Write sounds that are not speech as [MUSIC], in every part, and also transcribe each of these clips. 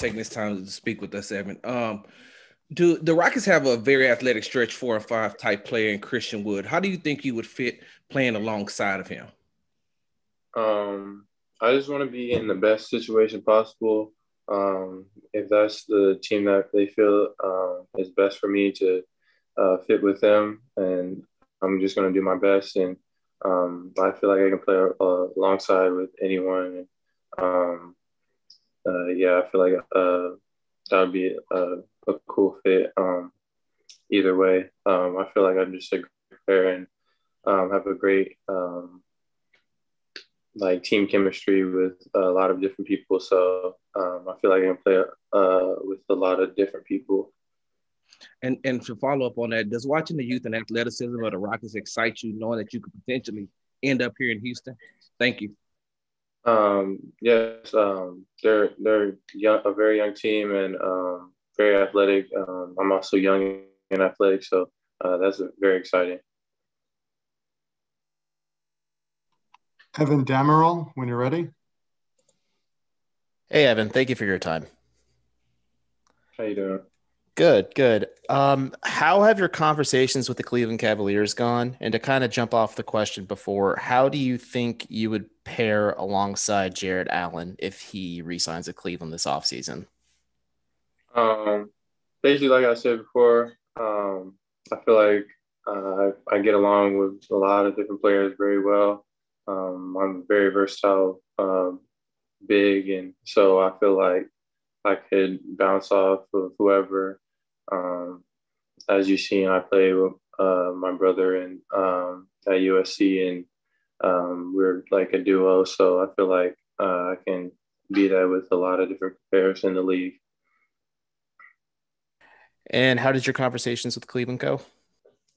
taking this time to speak with us, Evan. Um, do the Rockets have a very athletic stretch four and five type player in Christian Wood? How do you think you would fit playing alongside of him? Um, I just want to be in the best situation possible. Um, if that's the team that they feel uh, is best for me to uh, fit with them, and I'm just going to do my best. And um, I feel like I can play uh, alongside with anyone. Um, uh, yeah, I feel like uh, that would be a, a cool fit. Um, either way, um, I feel like I'm just a great player and um, have a great um, like team chemistry with a lot of different people. So um, I feel like I can play uh, with a lot of different people. And and to follow up on that, does watching the youth and athleticism of the Rockets excite you, knowing that you could potentially end up here in Houston? Thank you. Um, yes, um, they're they're young, a very young team and um, very athletic. Um, I'm also young and athletic, so uh, that's very exciting. Evan Dammarell, when you're ready. Hey, Evan. Thank you for your time. How you doing? Good, good. Um, how have your conversations with the Cleveland Cavaliers gone? And to kind of jump off the question before, how do you think you would pair alongside Jarrett Allen if he resigns at Cleveland this offseason? Um, basically, like I said before, um, I feel like uh, I, I, get along with a lot of different players very well. Um, I'm very versatile, um, big, and so I feel like I could bounce off of whoever. Um, as you see, I play with uh, my brother and um, at USC, and um, we're like a duo. So I feel like uh, I can be that with a lot of different players in the league. And how did your conversations with Cleveland go?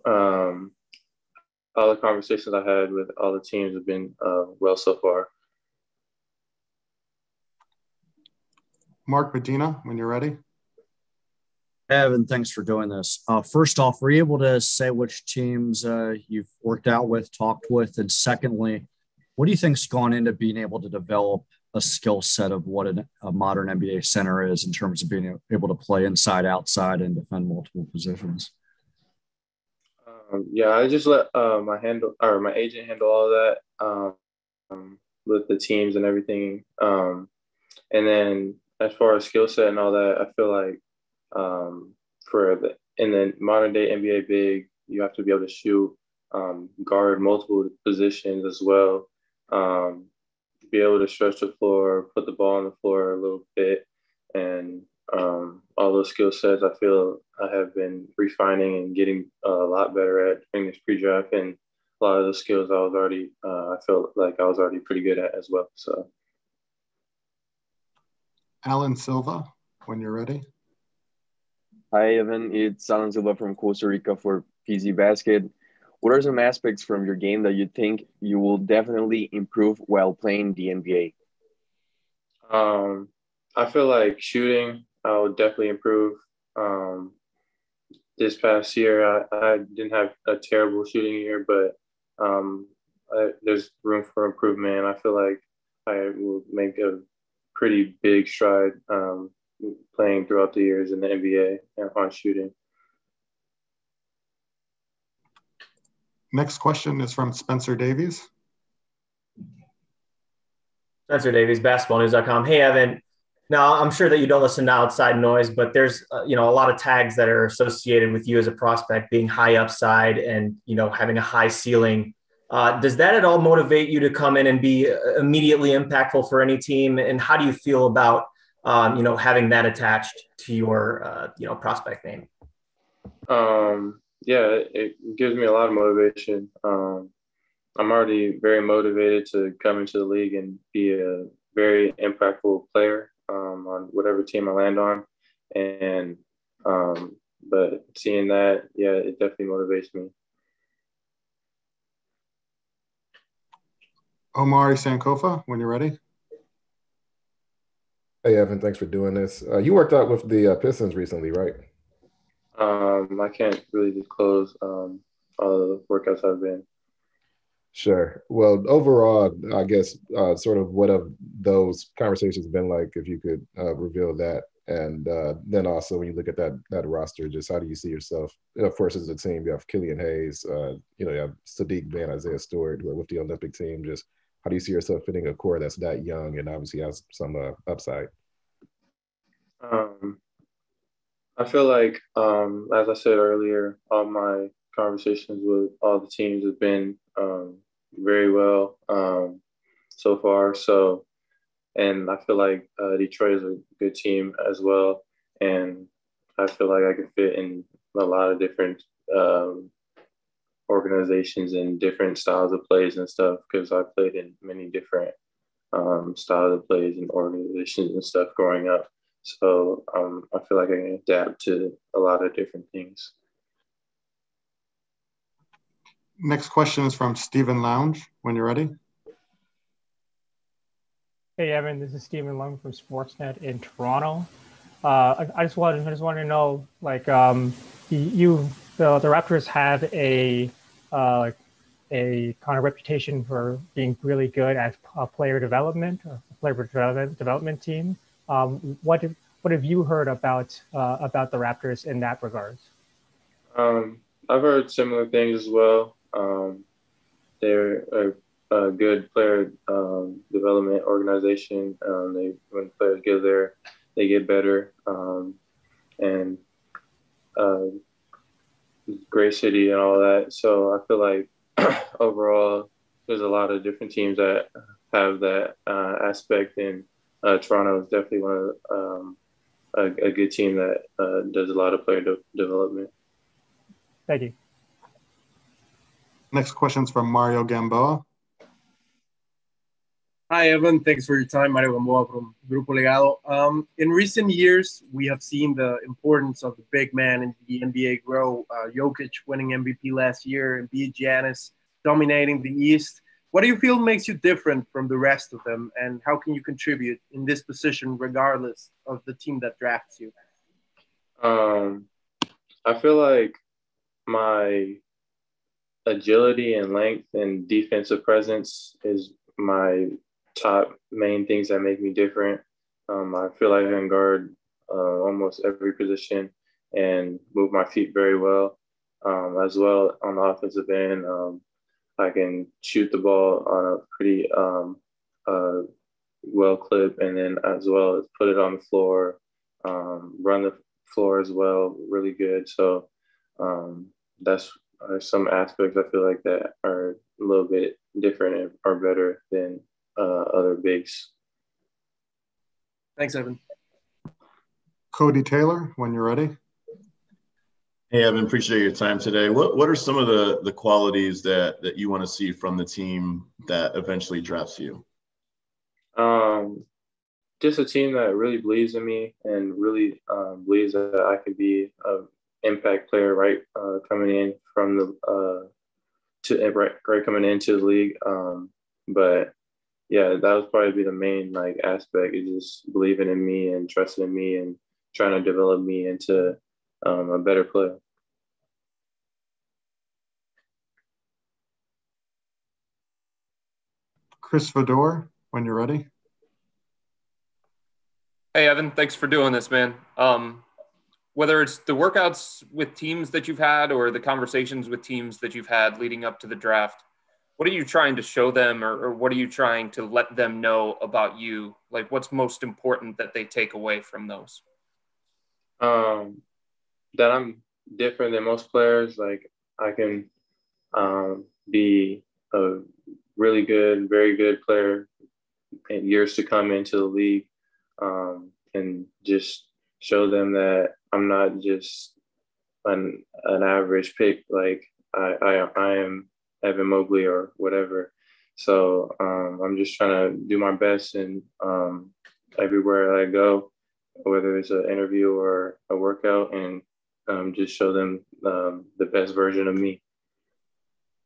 Um, all the conversations I had with all the teams have been uh, well so far. Mark Medina, when you're ready. Evan, thanks for doing this. Uh, first off, were you able to say which teams uh, you've worked out with, talked with? And secondly, what do you think's gone into being able to develop a skill set of what an, a modern NBA center is in terms of being able to play inside, outside, and defend multiple positions? Um, yeah, I just let uh, my handle or my agent handle all that um, with the teams and everything. Um, and then as far as skill set and all that, I feel like um, for the in the modern day NBA big, you have to be able to shoot, um, guard multiple positions as well, um, be able to stretch the floor, put the ball on the floor a little bit, and um, all those skill sets I feel I have been refining and getting a lot better at during this pre-draft, and a lot of the skills I was already uh, I felt like I was already pretty good at as well. So. Alan Silva, when you're ready. Hi, Evan. It's Alan Silva from Costa Rica for PZ Basket. What are some aspects from your game that you think you will definitely improve while playing the NBA? Um, I feel like shooting, I would definitely improve. Um, this past year, I, I, didn't have a terrible shooting year, but um, I, there's room for improvement. I feel like I will make a pretty big stride um, playing throughout the years in the NBA on shooting. Next question is from Spencer Davies. Spencer Davies, basketballnews.com. Hey, Evan. Now, I'm sure that you don't listen to outside noise, but there's uh, you know a lot of tags that are associated with you as a prospect being high upside and you know having a high ceiling. Uh, does that at all motivate you to come in and be uh, immediately impactful for any team? And how do you feel about um, you know, having that attached to your, uh, you know, prospect name? Um, yeah, it, it gives me a lot of motivation. Um, I'm already very motivated to come into the league and be a very impactful player um, on whatever team I land on. And, um, but seeing that, yeah, it definitely motivates me. Omari Sankofa, when you're ready. Hey, Evan, thanks for doing this. Uh, you worked out with the uh, Pistons recently, right? Um, I can't really disclose um, all the workouts I've been. Sure. Well, overall, I guess uh, sort of what have those conversations been like, if you could uh, reveal that And uh, then also when you look at that that roster, just how do you see yourself? Of course, as a team, you have Killian Hayes, uh, you know, you have Sadiq Bey, Isaiah Stewart, who are with the Olympic team. Just how do you see yourself fitting a core that's that young and obviously has some uh, upside? Um, I feel like, um, as I said earlier, all my conversations with all the teams have been um, very well um, so far. So, and I feel like uh, Detroit is a good team as well, and I feel like I could fit in a lot of different um, organizations and different styles of plays and stuff because I played in many different um, styles of plays and organizations and stuff growing up. So um, I feel like I can adapt to a lot of different things. Next question is from Steven Loung. When you're ready. Hey Evan, this is Steven Loung from Sportsnet in Toronto. Uh, I, I, just wanted I just wanted to know, like, um, you the, the Raptors have a uh, a kind of reputation for being really good at uh, player development, or player development development team. Um, what what have you heard about uh, about the Raptors in that regard? Um, I've heard similar things as well. Um, they're a, a, good player um, development organization. Um, they when players get there, they get better, um, and uh, great city and all that. So I feel like [CLEARS THROAT] overall, there's a lot of different teams that have that uh, aspect, and uh, Toronto is definitely one of um, a, a, good team that uh, does a lot of player de- development. Thank you. Next question is from Mario Gamboa. Hi, Evan. Thanks for your time. Mario Gamboa from Grupo Legado. Um, in recent years, we have seen the importance of the big man in the NBA grow. Uh, Jokic winning MVP last year, and B. Giannis dominating the East. What do you feel makes you different from the rest of them, and how can you contribute in this position, regardless of the team that drafts you? Um, I feel like my agility and length and defensive presence is my top main things that make me different. Um, I feel like I can guard uh, almost every position and move my feet very well. Um, as well on the offensive end, um, I can shoot the ball on a pretty um, uh, well clip, and then as well as put it on the floor, um, run the floor as well, really good. So um, that's uh, some aspects I feel like that are a little bit different or better than uh, other bigs. Thanks, Evan. Cody Taylor, when you're ready. Hey, Evan, appreciate your time today. What What are some of the the qualities that that you want to see from the team that eventually drafts you? Um, just a team that really believes in me and really um, believes that I can be an impact player right uh, coming in from the uh, to right, right coming into the league. Um, but yeah, that would probably be the main like aspect is just believing in me and trusting in me and trying to develop me into um, a better player. Chris Fedor, when you're ready. Hey, Evan, thanks for doing this, man. Um, whether it's the workouts with teams that you've had or the conversations with teams that you've had leading up to the draft, what are you trying to show them or, or what are you trying to let them know about you? Like, what's most important that they take away from those? Um, that I'm different than most players. Like I can um, be a really good, very good player in years to come into the league, um, and just show them that I'm not just an an average pick. Like I I, I am Evan Mobley or whatever. So um, I'm just trying to do my best and um, everywhere I go, whether it's an interview or a workout, and um, just show them um, the best version of me.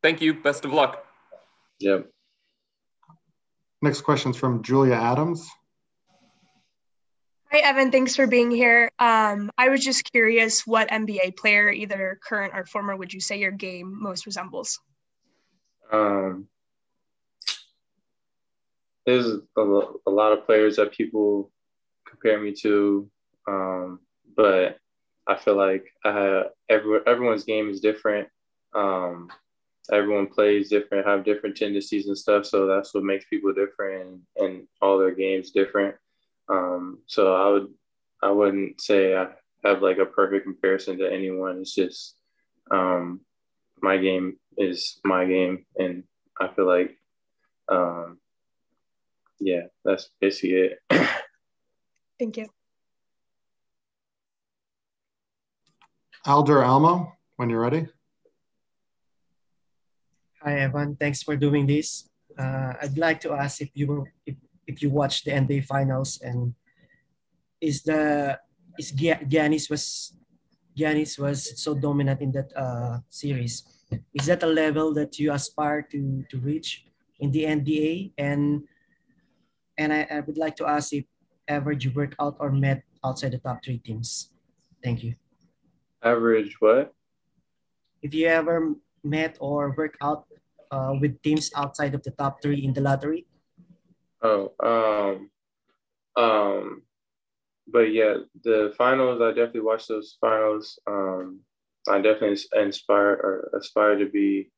Thank you. Best of luck. Yep. Next question is from Julia Adams. Hi, Evan. Thanks for being here. Um, I was just curious what NBA player, either current or former, would you say your game most resembles? Um, there's a, a lot of players that people compare me to. Um, but I feel like I have every, everyone's game is different. Um, everyone plays different, have different tendencies and stuff. So that's what makes people different and, and all their games different. Um, so I would, I wouldn't say I have like a perfect comparison to anyone. It's just um, my game is my game, and I feel like, um, yeah, that's basically it. [CLEARS THROAT] Thank you. Alder Almo, when you're ready. Hi, Evan. Thanks for doing this. Uh, I'd like to ask if you if, if you watched the NBA Finals and is the is Giannis was Giannis was so dominant in that uh, series. Is that a level that you aspire to to reach in the NBA? And and I, I would like to ask if ever you work out or met outside the top three teams. Thank you. Average what? If you ever met or work out uh, with teams outside of the top three in the lottery? Oh, um, um, but yeah, the finals. I definitely watched those finals. Um, I definitely inspire or aspire to be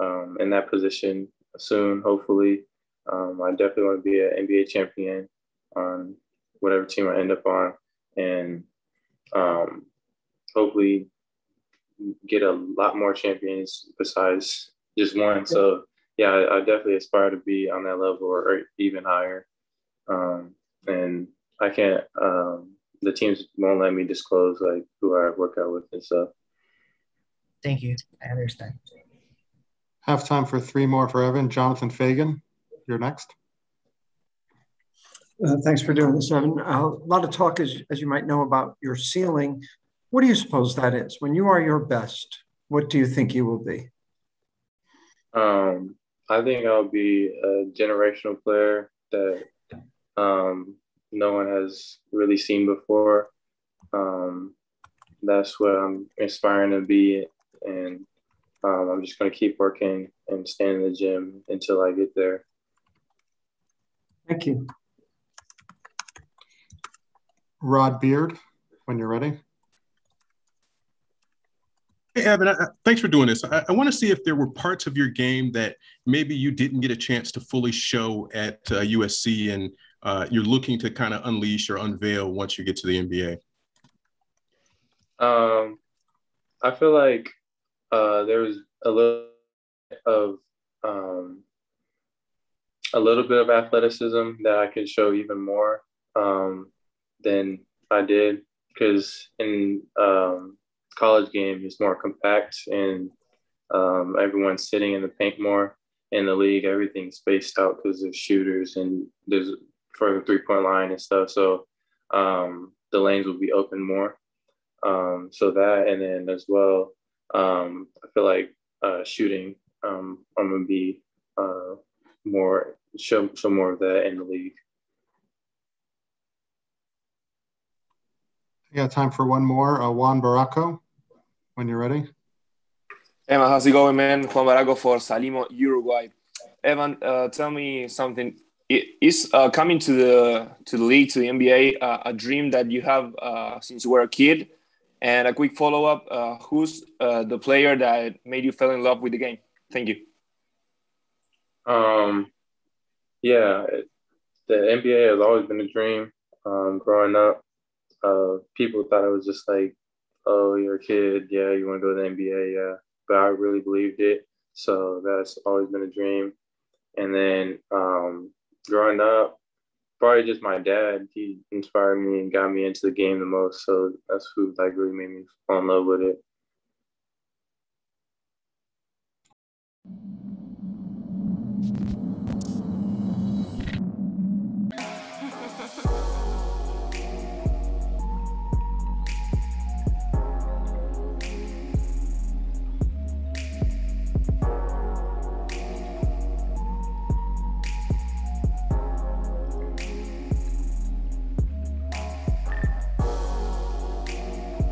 um, in that position soon. Hopefully, um, I definitely want to be an NBA champion on whatever team I end up on, and um, hopefully get a lot more champions besides just one. So yeah, I, I definitely aspire to be on that level or, or even higher. Um, and I can't. Um, the teams won't let me disclose like who I work out with and stuff. Thank you. I understand. Have time for three more for Evan. Jonathan Feigen, you're next. Uh, thanks for doing this, Evan. Uh, a lot of talk, as, as you might know, about your ceiling. What do you suppose that is? When you are your best, what do you think you will be? Um, I think I'll be a generational player that um, no one has really seen before. Um, that's what I'm aspiring to be, and um, I'm just going to keep working and stay in the gym until I get there. Thank you. Rod Beard, when you're ready. Hey, Evan, I, thanks for doing this. I, I want to see if there were parts of your game that maybe you didn't get a chance to fully show at uh, USC and uh, you're looking to kind of unleash or unveil once you get to the NBA. Um, I feel like uh, there was a little of um, a little bit of athleticism that I could show even more um, than I did because in um, college game is more compact and um, everyone's sitting in the paint more. In the league, everything's spaced out because there's shooters and there's for the three point line and stuff. So um, the lanes will be open more. Um, so that, and then as well, um, I feel like uh, shooting, um, I'm gonna be uh, more show show more of that in the league. I got time for one more. Uh, Juan Barraco when you're ready. Evan, how's it going, man? Juan Barago for Salimo, Uruguay. Evan, uh, tell me something. Is uh, coming to the to the league to the NBA uh, a dream that you have uh, since you were a kid? And a quick follow up: uh, Who's uh, the player that made you fall in love with the game? Thank you. Um, yeah, the NBA has always been a dream. Um, growing up, people thought it was just like oh, you're a kid. Yeah, you want to go to the NBA. Yeah. But I really believed it. So that's always been a dream. And then um, growing up, probably just my dad. He inspired me and got me into the game the most. So that's who like really made me fall in love with it.